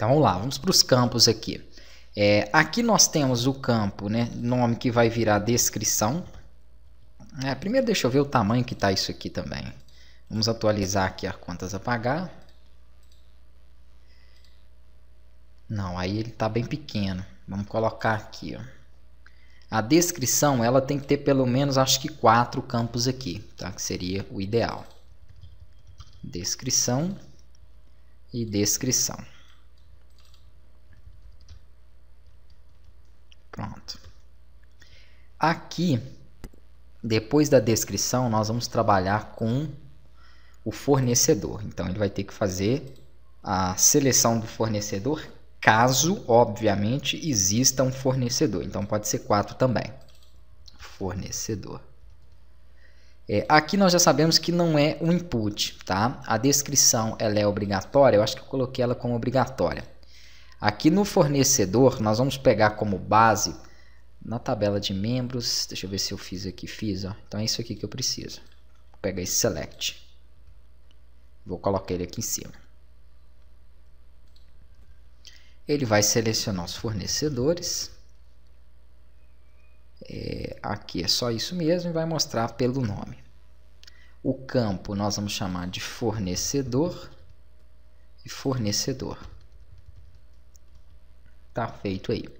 Então vamos lá, vamos para os campos aqui. É, aqui nós temos o campo, né, nome que vai virar descrição. É, primeiro deixa eu ver o tamanho que está isso aqui também. Vamos atualizar aqui as contas a pagar. Não, aí ele está bem pequeno. Vamos colocar aqui, ó. A descrição ela tem que ter pelo menos acho que quatro campos aqui, tá? Que seria o ideal. Descrição e descrição. Pronto. Aqui, depois da descrição, nós vamos trabalhar com o fornecedor. Então, ele vai ter que fazer a seleção do fornecedor, caso, obviamente, exista um fornecedor. Então, pode ser quatro também. Fornecedor. É, aqui nós já sabemos que não é um input, tá? A descrição ela é obrigatória, eu acho que eu coloquei ela como obrigatória. Aqui no fornecedor, nós vamos pegar como base, na tabela de membros, deixa eu ver se eu fiz aqui, fiz, ó. então é isso aqui que eu preciso. Vou pegar esse select, vou colocar ele aqui em cima. Ele vai selecionar os fornecedores, é, aqui é só isso mesmo e vai mostrar pelo nome. O campo nós vamos chamar de fornecedor e fornecedor. Tá feito aí.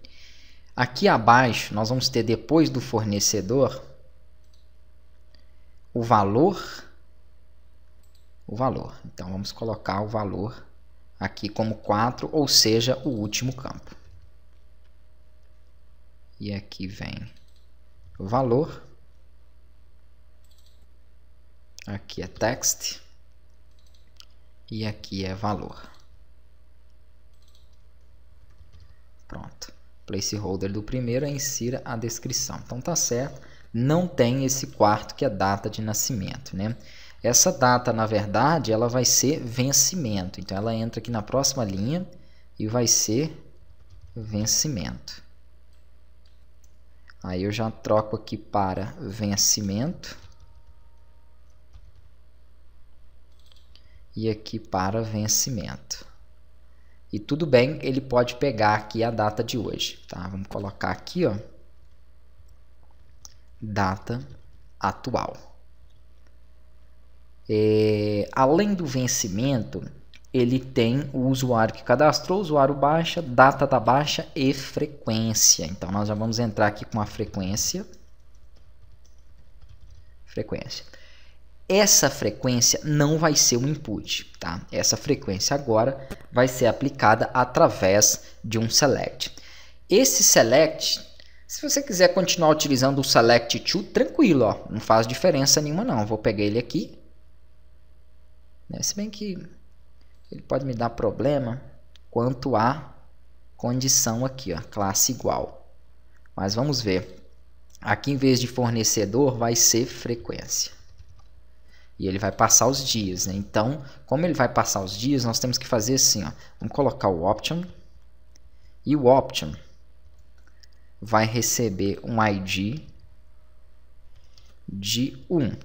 Aqui abaixo nós vamos ter depois do fornecedor o valor o valor. Então vamos colocar o valor aqui como 4, ou seja, o último campo. E aqui vem o valor. Aqui é text e aqui é valor. Pronto. Placeholder do primeiro, insira a descrição. Então tá certo. Não tem esse quarto que é data de nascimento, né? Essa data, na verdade, ela vai ser vencimento. Então ela entra aqui na próxima linha e vai ser vencimento. Aí eu já troco aqui para vencimento. E aqui para vencimento. E tudo bem, ele pode pegar aqui a data de hoje, tá? Vamos colocar aqui, ó, data atual. É, além do vencimento, ele tem o usuário que cadastrou, usuário baixa, data da baixa e frequência. Então, nós já vamos entrar aqui com a frequência. Frequência essa frequência não vai ser um input, tá? Essa frequência agora vai ser aplicada através de um select. Esse select, se você quiser continuar utilizando o select to, tranquilo, ó, não faz diferença nenhuma não. Vou pegar ele aqui. Né? Se bem que ele pode me dar problema quanto à condição aqui, ó, classe igual. Mas vamos ver. Aqui em vez de fornecedor vai ser frequência e ele vai passar os dias. Né? Então, como ele vai passar os dias, nós temos que fazer assim. Ó. Vamos colocar o option e o option vai receber um ID de 1,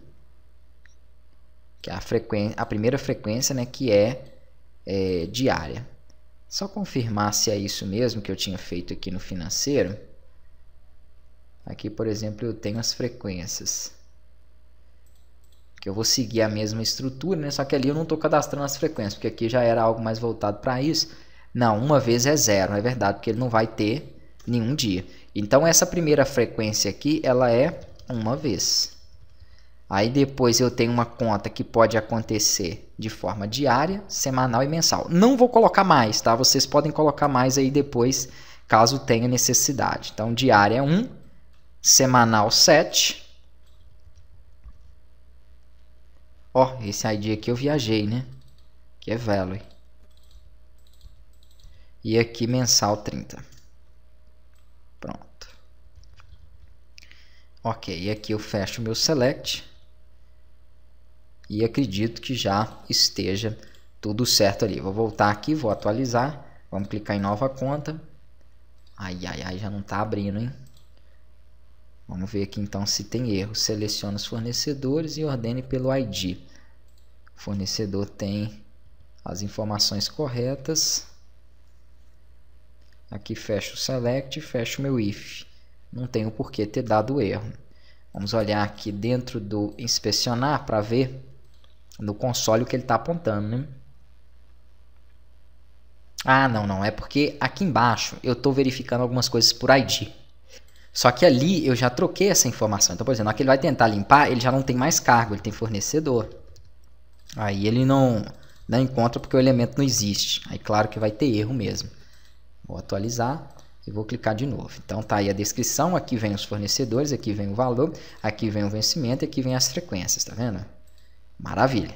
que é a, frequência, a primeira frequência né, que é, é diária. Só confirmar se é isso mesmo que eu tinha feito aqui no financeiro. Aqui, por exemplo, eu tenho as frequências que eu vou seguir a mesma estrutura, né? Só que ali eu não estou cadastrando as frequências, porque aqui já era algo mais voltado para isso. Não, uma vez é zero, é verdade, porque ele não vai ter nenhum dia. Então essa primeira frequência aqui, ela é uma vez. Aí depois eu tenho uma conta que pode acontecer de forma diária, semanal e mensal. Não vou colocar mais, tá? Vocês podem colocar mais aí depois, caso tenha necessidade. Então diária é 1, semanal 7, Ó, esse ID aqui eu viajei, né? Que é Value. E aqui mensal 30. Pronto. Ok, e aqui eu fecho meu select. E acredito que já esteja tudo certo ali. Vou voltar aqui, vou atualizar. Vamos clicar em nova conta. Ai, ai, ai, já não está abrindo, hein? Vamos ver aqui então se tem erro. Selecione os fornecedores e ordene pelo ID. O fornecedor tem as informações corretas. Aqui fecho o select, fecho o meu if. Não tem o porquê ter dado erro. Vamos olhar aqui dentro do inspecionar para ver no console o que ele está apontando, né? Ah, não, não. É porque aqui embaixo eu estou verificando algumas coisas por ID. Só que ali eu já troquei essa informação. Então, por exemplo, aqui ele vai tentar limpar, ele já não tem mais cargo, ele tem fornecedor. Aí ele não, não encontra porque o elemento não existe. Aí claro que vai ter erro mesmo. Vou atualizar e vou clicar de novo. Então tá aí a descrição, aqui vem os fornecedores, aqui vem o valor, aqui vem o vencimento e aqui vem as frequências, tá vendo? Maravilha.